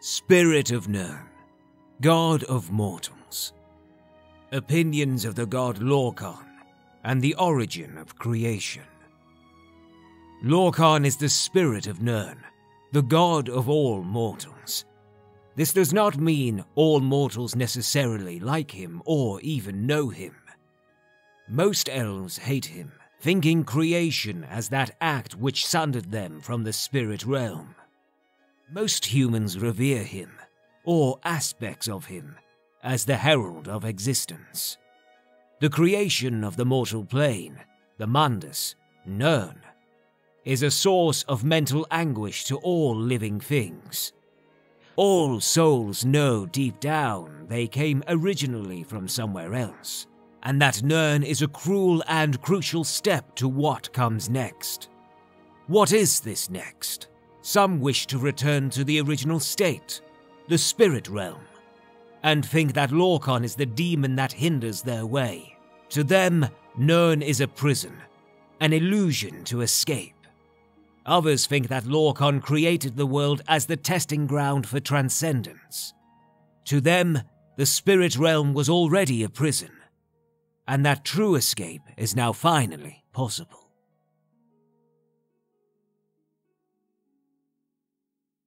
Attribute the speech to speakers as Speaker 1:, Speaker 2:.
Speaker 1: Spirit of Nirn, God of Mortals. Opinions of the god Lorkhan and the origin of creation. Lorkhan is the spirit of Nirn, the god of all mortals. This does not mean all mortals necessarily like him or even know him. Most elves hate him, thinking creation as that act which sundered them from the spirit realm. Most humans revere him, or aspects of him, as the herald of existence. The creation of the mortal plane, the Mundus, Nirn, is a source of mental anguish to all living things. All souls know deep down they came originally from somewhere else, and that Nirn is a cruel and crucial step to what comes next. What is this next? Some wish to return to the original state, the spirit realm, and think that Lorkhan is the demon that hinders their way. To them, Nirn is a prison, an illusion to escape. Others think that Lorkhan created the world as the testing ground for transcendence. To them, the spirit realm was already a prison, and that true escape is now finally possible.